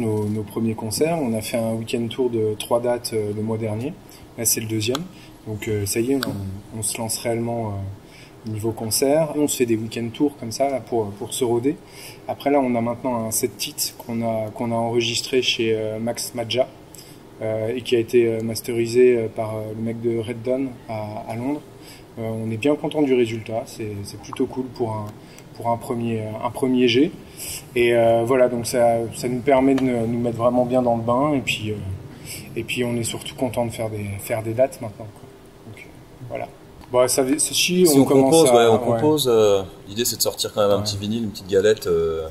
nos, premiers concerts. On a fait un week-end tour de trois dates le mois dernier. Là, c'est le deuxième. Donc ça y est, on, se lance réellement niveau concert. On se fait des week-end tours comme ça pour, se roder. Après là, on a maintenant un set titres qu'on a, enregistré chez euh, Max Madja euh, et qui a été euh, masterisé par le mec de Red Dawn à Londres. on est bien content du résultat, c'est plutôt cool pour un, pour un premier, un premier jet. Et voilà, donc ça, ça nous permet de nous mettre vraiment bien dans le bain et puis, et puis on est surtout content de faire des, faire des dates maintenant. Donc voilà. Bon, ça, si, on, compose, ouais, on compose. Euh, l'idée, c'est de sortir quand même un petit vinyle, une petite galette, euh,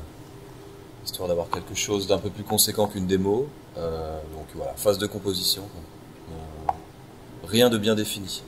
histoire d'avoir quelque chose d'un peu plus conséquent qu'une démo. Euh, donc voilà, phase de composition. rien de bien défini.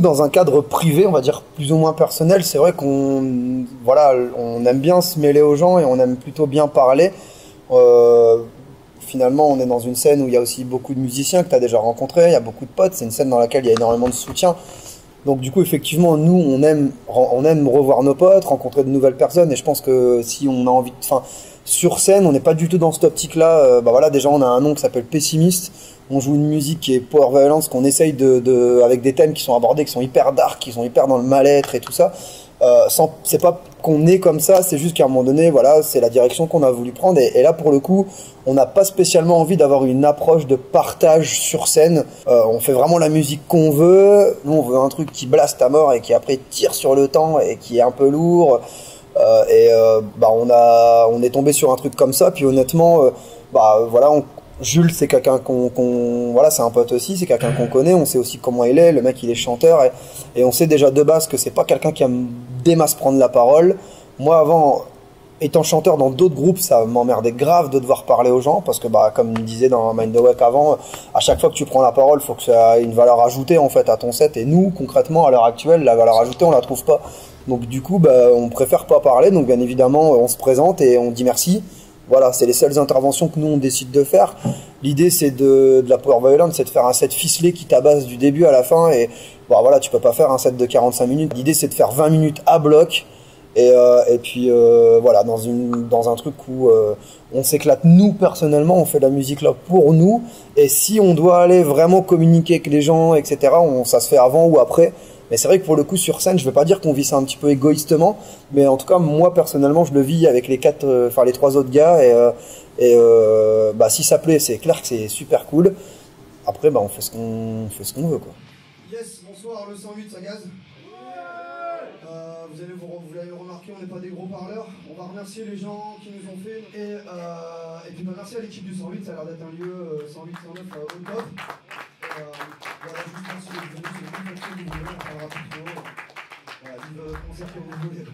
Dans un cadre privé, on va dire plus ou moins personnel, c'est vrai qu'on voilà, on aime bien se mêler aux gens et on aime plutôt bien parler. Euh, finalement, on est dans une scène où il y a aussi beaucoup de musiciens que tu as déjà rencontrés, il y a beaucoup de potes, c'est une scène dans laquelle il y a énormément de soutien. Donc du coup, effectivement, nous, on aime, on aime revoir nos potes, rencontrer de nouvelles personnes, et je pense que si on a envie. Enfin, sur scène, on n'est pas du tout dans cette optique-là. Euh, bah voilà, déjà, on a un nom qui s'appelle Pessimiste on joue une musique qui est power violence, qu'on essaye de, avec des thèmes qui sont abordés, qui sont hyper dark, qui sont hyper dans le mal-être et tout ça. Euh, c'est pas qu'on est comme ça, c'est juste qu'à un moment donné, voilà, c'est la direction qu'on a voulu prendre. Et, là, pour le coup, on n'a pas spécialement envie d'avoir une approche de partage sur scène. Euh, on fait vraiment la musique qu'on veut. Nous, on veut un truc qui blaste à mort et qui après tire sur le temps et qui est un peu lourd. Euh, et euh, bah, on a, on est tombé sur un truc comme ça. Puis honnêtement, euh, bah voilà, on, Jules, c'est quelqu'un qu'on, voilà, c'est un pote aussi, c'est quelqu'un qu'on connaît, on sait aussi comment il est, le mec il est chanteur et, on sait déjà de base que c'est pas quelqu'un qui aime des masses prendre la parole. Moi avant, étant chanteur dans d'autres groupes, ça m'emmerdait grave de devoir parler aux gens parce que bah comme il disait dans Mind the Wack avant, à chaque fois que tu prends la parole, faut que ça ait une valeur ajoutée en fait à ton set et nous concrètement à l'heure actuelle, la valeur ajoutée on la trouve pas. Donc du coup, bah, on préfère pas parler, donc bien évidemment on se présente et on dit merci voilà, c'est les seules interventions que nous on décide de faire. L'idée c'est de, de, la power violence, c'est de faire un set ficelé qui tabasse du début à la fin et bon voilà, tu peux pas faire un set de 45 minutes. L'idée c'est de faire 20 minutes à bloc et, euh, et puis euh, voilà dans une dans un truc où euh, on s'éclate nous personnellement, on fait de la musique là pour nous et si on doit aller vraiment communiquer avec les gens etc. On, ça se fait avant ou après. Mais c'est vrai que pour le coup, sur scène, je veux pas dire qu'on vit ça un petit peu égoïstement, mais en tout cas, moi personnellement, je le vis avec les quatre, euh, enfin les trois autres gars, et, euh, et euh, bah si ça plaît, c'est clair que c'est super cool. Après, bah on fait ce qu'on fait ce qu'on veut, quoi. Yes, bonsoir, le 108, ça gaz? Euh, vous, allez vous, l'avez remarqué, on n'est pas des gros parleurs. On va remercier les gens qui nous ont fait. Et, et puis bah, merci à l'équipe du 108, ça a l'air d'être un lieu 108-109 au top. voilà, trop. Voilà, vive le concert que vous voulez.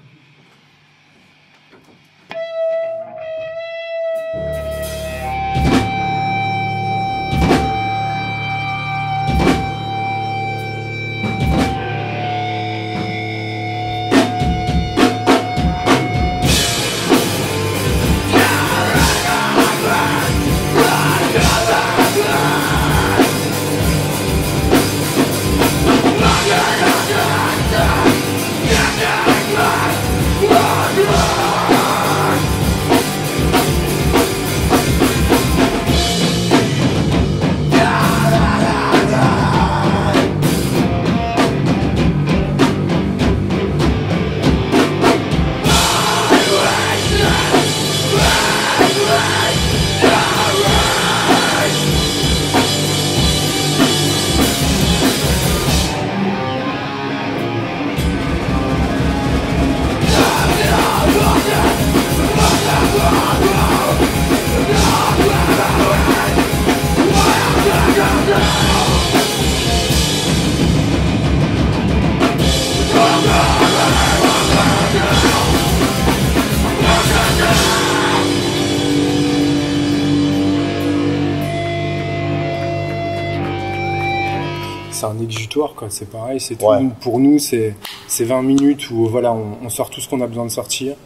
C'est pareil. C'est pour nous, c'est 20 minutes où voilà, on, sort tout ce qu'on a besoin de sortir.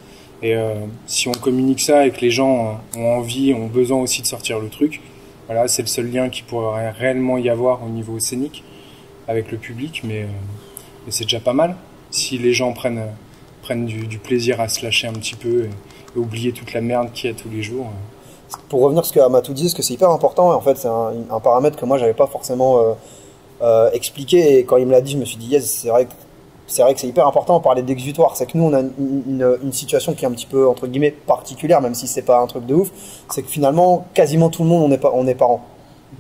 Et euh, si on communique ça et que les gens ont envie, ont besoin aussi de sortir le truc, voilà, c'est le seul lien qui pourrait réellement y avoir au niveau scénique avec le public, mais, euh, c'est déjà pas mal. Si les gens prennent, prennent du, plaisir à se lâcher un petit peu et, oublier toute la merde qu'il y a tous les jours. Euh. Pour revenir à ce que Amatou dit, ce que c'est hyper important, en fait c'est un, un, paramètre que moi j'avais pas forcément euh, expliqué. Et quand il me l'a dit, je me suis dit, yes, c'est vrai que c'est vrai que c'est hyper important de parler d'exutoire. C'est que nous, on a une, situation qui est un petit peu, entre guillemets, particulière, même si c'est pas un truc de ouf. C'est que finalement, quasiment tout le monde, on est, pas, on est parents.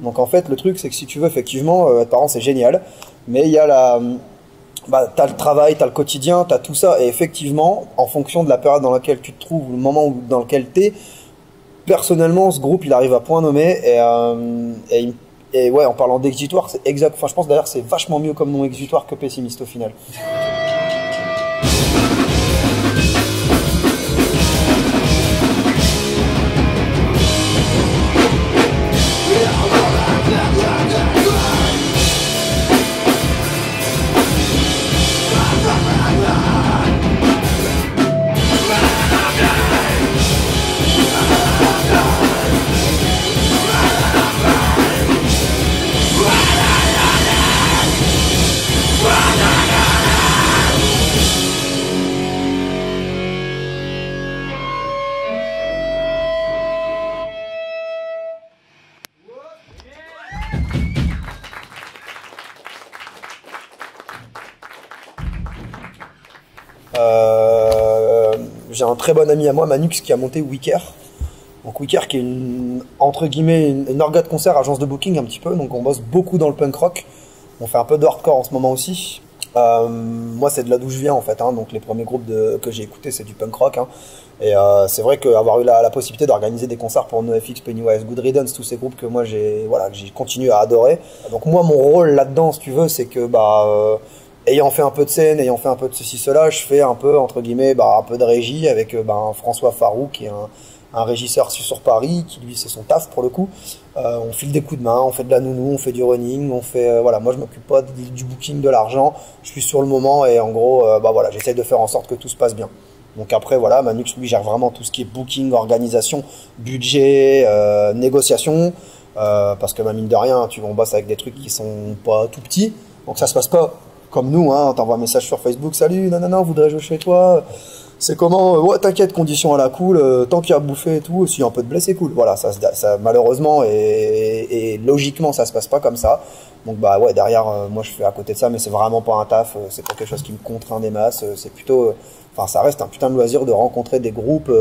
Donc en fait, le truc, c'est que si tu veux, effectivement, euh, être parent, c'est génial. Mais il y a la. Bah, t'as le travail, t'as le quotidien, t'as tout ça. Et effectivement, en fonction de la période dans laquelle tu te trouves, ou le moment dans lequel t'es, personnellement, ce groupe, il arrive à point nommé. Et, euh, et il et ouais, en parlant d'exutoire, c'est exact. Enfin, je pense d'ailleurs c'est vachement mieux comme nom exutoire que pessimiste au final. Très bon ami à moi, Manux, qui a monté Wicker. Donc Wicker qui est une, entre guillemets une, orga de concert, agence de booking un petit peu. Donc on bosse beaucoup dans le punk rock. On fait un peu de hardcore en ce moment aussi. Euh, moi c'est de là d'où je viens en fait. Hein. donc les premiers groupes que j'ai écoutés c'est du punk rock. Hein. Et euh, c'est vrai qu'avoir eu la, possibilité d'organiser des concerts pour NoFX, Pennywise, Good Riddance, tous ces groupes que moi j'ai voilà, j'ai continué à adorer. Donc moi mon rôle là-dedans si tu veux c'est que bah euh, ayant fait un peu de scène, ayant fait un peu de ceci, cela, je fais un peu, entre guillemets, bah, un peu de régie avec euh, bah, François Farou, qui est un, un régisseur sur Paris, qui lui, c'est son taf pour le coup. Euh, on file des coups de main, on fait de la nounou, on fait du running, on fait, euh, voilà, moi je m'occupe pas du booking, de l'argent, je suis sur le moment et en gros, bah voilà, j'essaie de faire en sorte que tout se passe bien. Donc après, voilà, Manux, lui, gère vraiment tout ce qui est booking, organisation, budget, négociation, parce que, ma mine de rien, tu, on bosse avec des trucs qui sont pas tout petits, donc ça se passe pas comme nous, hein, t'envoies un message sur Facebook, salut, non, non, non, voudrais jouer chez toi. C'est comment Ouais, t'inquiète, conditions à la cool, euh, tant qu'il y a à bouffer et tout, si un peu de blé, c'est cool. Voilà, ça, ça malheureusement et, logiquement, ça se passe pas comme ça. Donc bah ouais, derrière, euh, moi je fais à côté de ça, mais c'est vraiment pas un taf, euh, c'est pas quelque chose qui me contraint des masses. c'est plutôt, enfin, ça reste un putain de loisir de rencontrer des groupes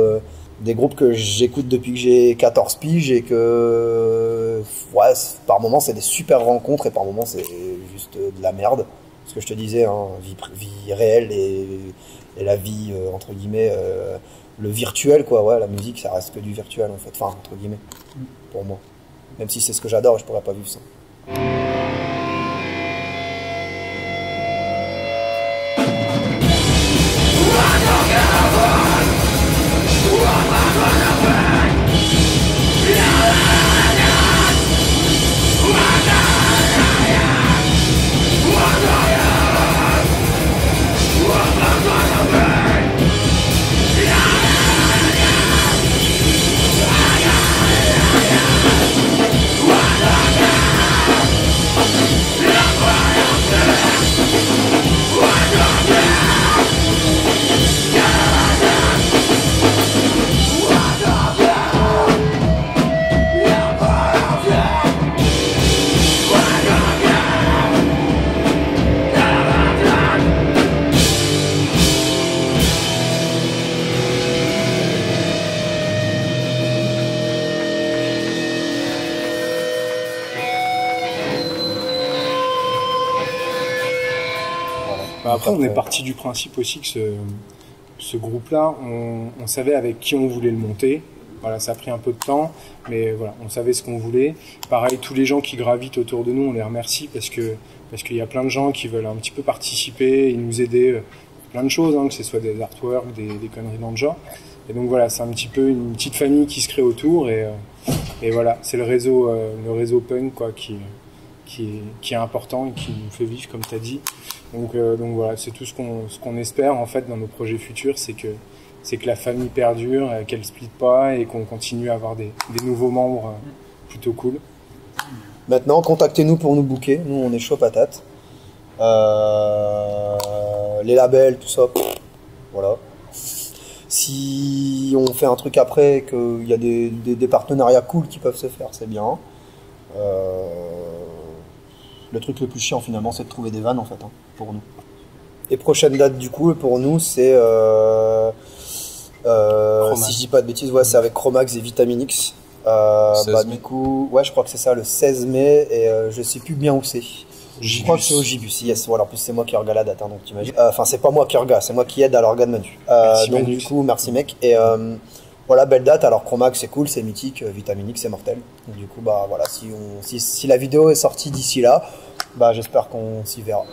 des groupes que j'écoute depuis que j'ai 14 piges et que ouais, par moments c'est des super rencontres et par moments c'est juste de la merde. Ce que je te disais, hein, vie, réelle et, et la vie euh, entre guillemets, euh, le virtuel quoi. Ouais, la musique ça reste que du virtuel en fait, enfin entre guillemets, pour moi. Même si c'est ce que j'adore, je pourrais pas vivre sans. Bah, après, on est parti du principe aussi que ce, ce groupe-là, on, on savait avec qui on voulait le monter. Voilà, ça a pris un peu de temps, mais voilà, on savait ce qu'on voulait. Pareil, tous les gens qui gravitent autour de nous, on les remercie parce que parce qu'il y a plein de gens qui veulent un petit peu participer et nous aider, euh, plein de choses, hein, que ce soit des artworks, des, des conneries dans le genre. Et donc voilà, c'est un petit peu une petite famille qui se crée autour et, euh, et voilà, c'est le réseau, euh, le réseau punk quoi, qui, qui, est, important et qui nous fait vivre, comme tu as dit. Donc, euh, donc voilà, c'est tout ce qu'on ce qu'on espère en fait dans nos projets futurs, c'est que c'est que la famille perdure, euh, qu'elle split pas et qu'on continue à avoir des, des nouveaux membres euh, plutôt cool. Maintenant, contactez-nous pour nous booker. Nous, on est chaud patate. Euh, les labels, tout ça, voilà. Si on fait un truc après, qu'il y a des, des, partenariats cool qui peuvent se faire, c'est bien. Le truc le plus chiant finalement, c'est de trouver des vannes en fait, hein, pour nous. Et prochaine date du coup, pour nous, c'est euh, euh, si je dis pas de bêtises, ouais, c'est avec Chromax et Vitaminix. Euh, 16 bah, du coup, ouais, je crois que c'est ça, le 16 mai, et euh, je sais plus bien où c'est. Je crois que c'est au Gibus, yes. Voilà, en plus c'est moi qui regarde la date, hein, donc t'imagines. Enfin, c'est pas moi qui regarde, c'est moi qui aide à l'organe Merci, donc du coup, merci mec. Et voilà, belle date. Alors Chromax c'est cool, c'est mythique, euh, Vitaminix c'est mortel. Donc, du coup, bah voilà, si on, si, si la vidéo est sortie d'ici là, bah j'espère qu'on s'y verra.